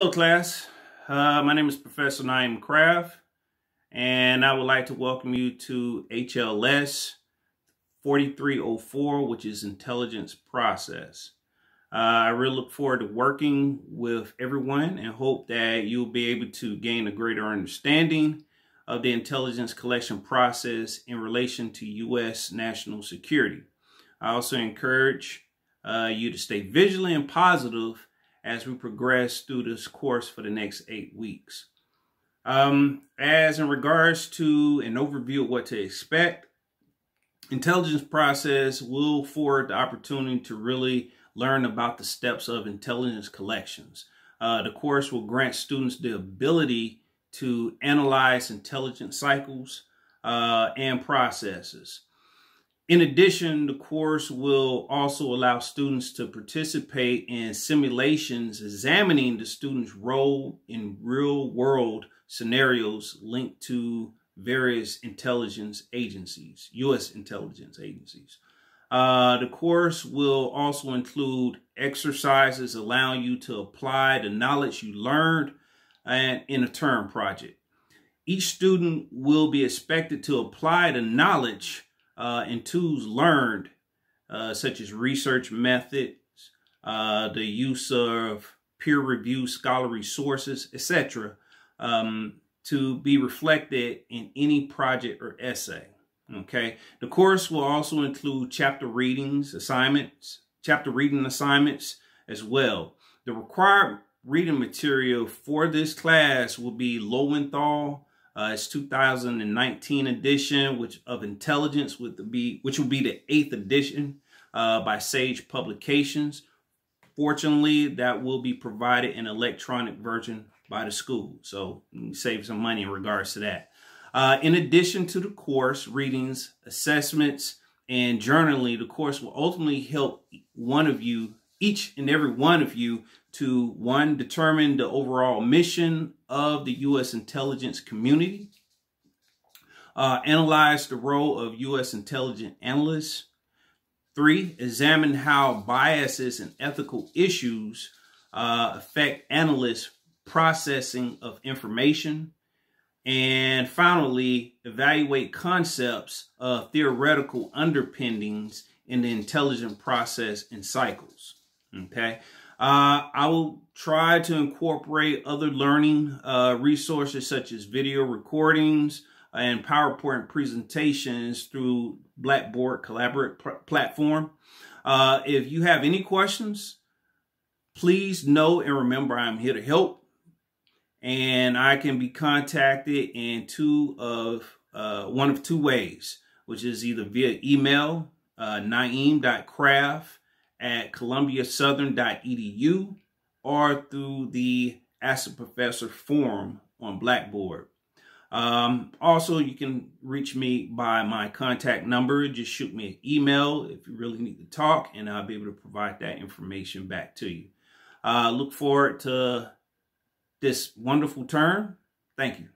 Hello class, uh, my name is Professor Naeem Craft and I would like to welcome you to HLS 4304 which is Intelligence Process. Uh, I really look forward to working with everyone and hope that you'll be able to gain a greater understanding of the intelligence collection process in relation to U.S. national security. I also encourage uh, you to stay vigilant and positive as we progress through this course for the next eight weeks. Um, as in regards to an overview of what to expect, intelligence process will afford the opportunity to really learn about the steps of intelligence collections. Uh, the course will grant students the ability to analyze intelligence cycles uh, and processes. In addition, the course will also allow students to participate in simulations examining the student's role in real world scenarios linked to various intelligence agencies, U.S. intelligence agencies. Uh, the course will also include exercises allowing you to apply the knowledge you learned and in a term project. Each student will be expected to apply the knowledge uh, and tools learned, uh, such as research methods, uh, the use of peer review scholarly sources, etc., um, to be reflected in any project or essay. Okay, the course will also include chapter readings, assignments, chapter reading assignments as well. The required reading material for this class will be Lowenthal uh, it's 2019 edition, which of intelligence would be, which will be the eighth edition uh, by Sage Publications. Fortunately, that will be provided in electronic version by the school, so save some money in regards to that. Uh, in addition to the course readings, assessments, and journaling, the course will ultimately help one of you, each and every one of you, to one, determine the overall mission of the U.S. intelligence community, uh, analyze the role of U.S. intelligence analysts, three, examine how biases and ethical issues uh, affect analysts' processing of information, and finally, evaluate concepts of theoretical underpinnings in the intelligent process and cycles. Okay. Uh, I will try to incorporate other learning uh, resources such as video recordings and PowerPoint presentations through Blackboard Collaborate platform. Uh, if you have any questions, please know and remember I'm here to help. And I can be contacted in two of uh, one of two ways, which is either via email, uh, naeem.craft at columbiasouthern.edu or through the Ask a Professor forum on Blackboard. Um, also, you can reach me by my contact number. Just shoot me an email if you really need to talk, and I'll be able to provide that information back to you. Uh, look forward to this wonderful term. Thank you.